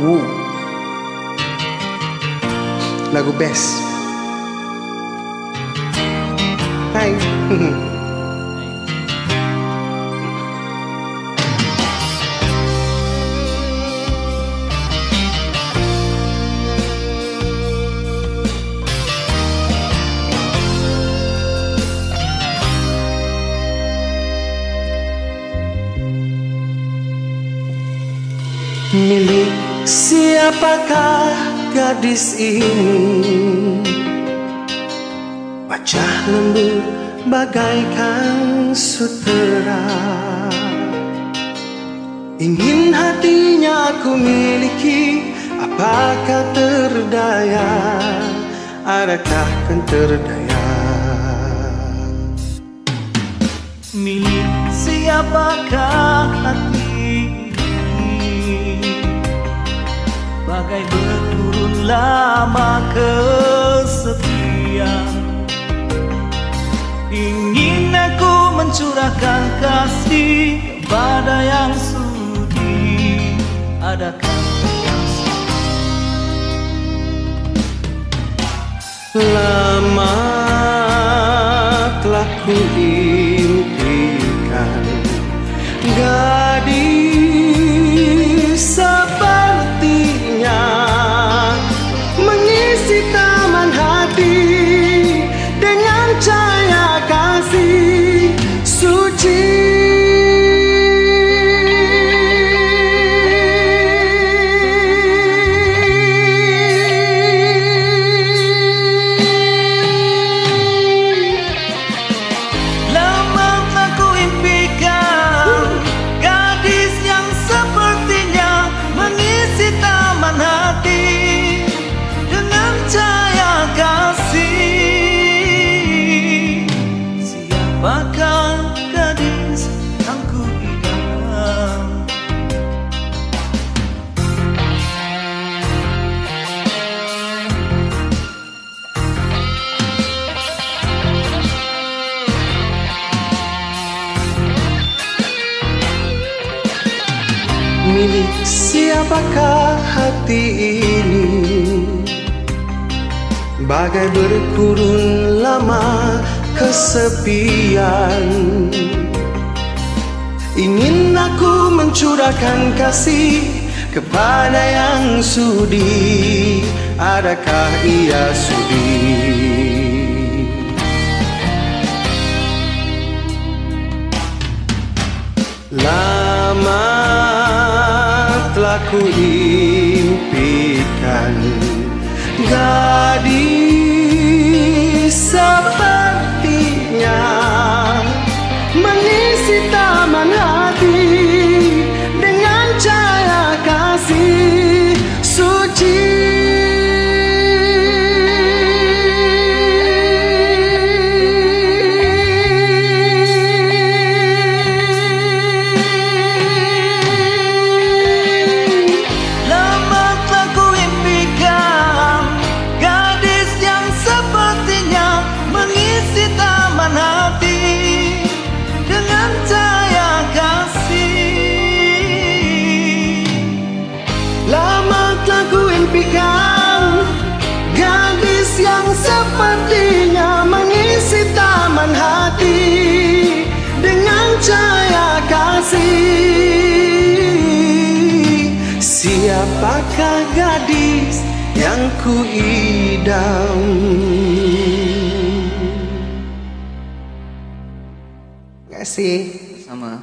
Woo. Lagu best. Hai. Siapakah gadis ini? Wajah lembut bagaikan sutera. Ingin hatinya aku miliki Apakah terdaya? Adakah kan terdaya Milik siapakah hati Bagai berturun lama kesepian. Ingin aku mencurahkan kasih Kepada yang sudi. Adakah yang Lama telah ku impikan Taman hati Milik siapakah hati ini. Bagai berkurun lama kesepian. Ingin aku mencurahkan kasih kepada yang sudi. Adakah ia sudi? Lama ku impikan. Gadis sepertinya Mengisi taman yang sepertinya Mengisi taman hati Dengan cahaya kasih. Siapakah gadis yang ku idam Terima kasih. Sama.